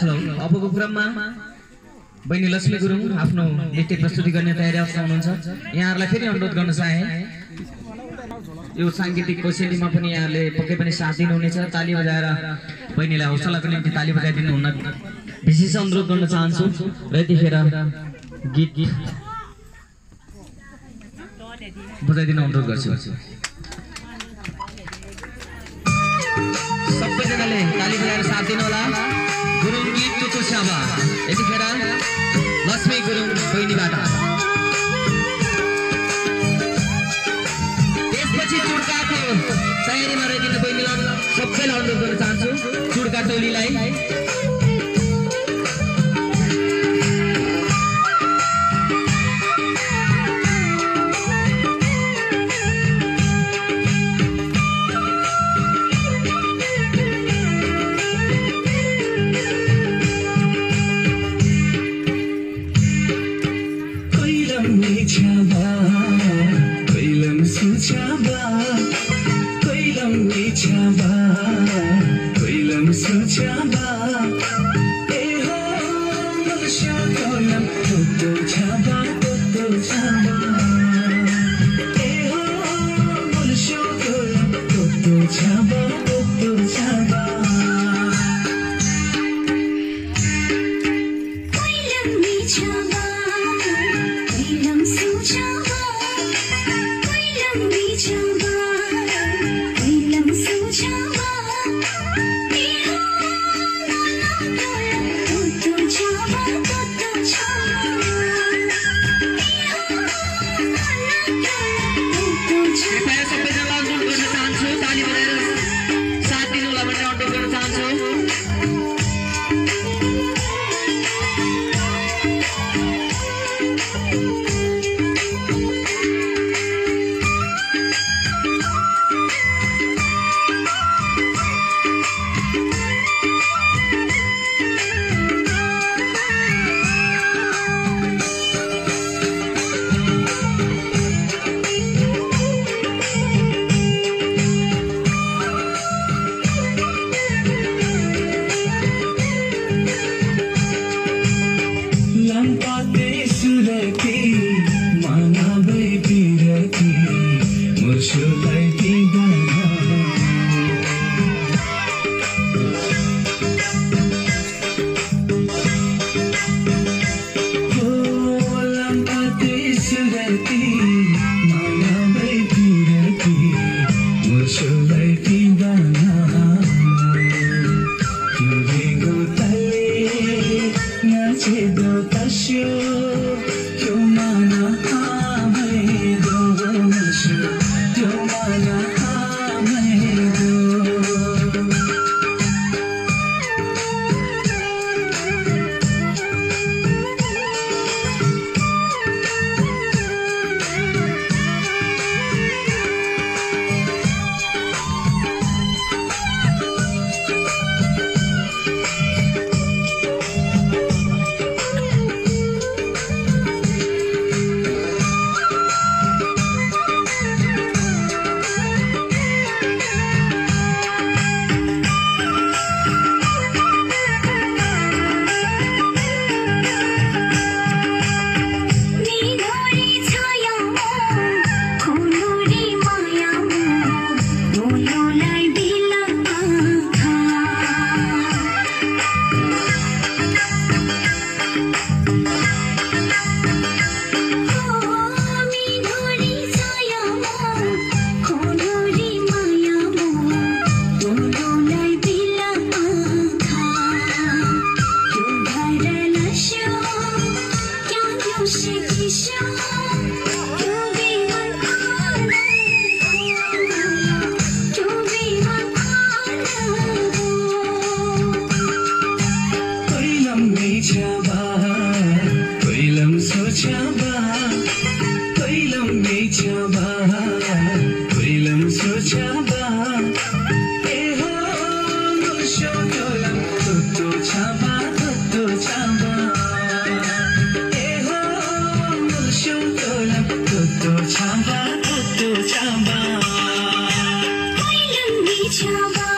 अबको क्रममा बहिनी लक्ष्मी गुरुङ आफ्नो नृत्य प्रस्तुति गर्ने तयारी अवस्था हुनुहुन्छ। यहाँहरूलाई फेरि अनुरोध गर्न चाहे। यो साङ्गीतिक कौशलीमा पनि यहाँले पक्कै पनि साथ दिनुहुनेछ। ताली बजाएर बहिनीलाई हौसलाको निम्ति ताली बजाइदिनु हुन विशेष अनुरोध गर्न चाहन्छु। र यतिखेर गीत बजाइदिनु अनुरोध गर्छु। सबैजनाले ताली बजाएर साथ दिनु होला गुरुङ गीत चुचु स्यामा। यतिखेर लक्ष्मी गुरुङ बहिनीबाट। त्यसपछि चुड्काको तयारीमा रहिदिनु बहिनीलाई सबैलाई अनुरोध गर्न चाहन्छु। चुड्का टोलीलाई कैलम लम्पाते सुरती मानवै पिरती मुर्सुलाई दिँदैन हो लम्पाते Kailam so chaba Kailam may chaba Kailam so chaba Eh ho Nusyo kailam Toto chaba Toto chaba Eh ho Nusyo kailam Toto chaba Toto chaba Callum निछाबा Callum सोचा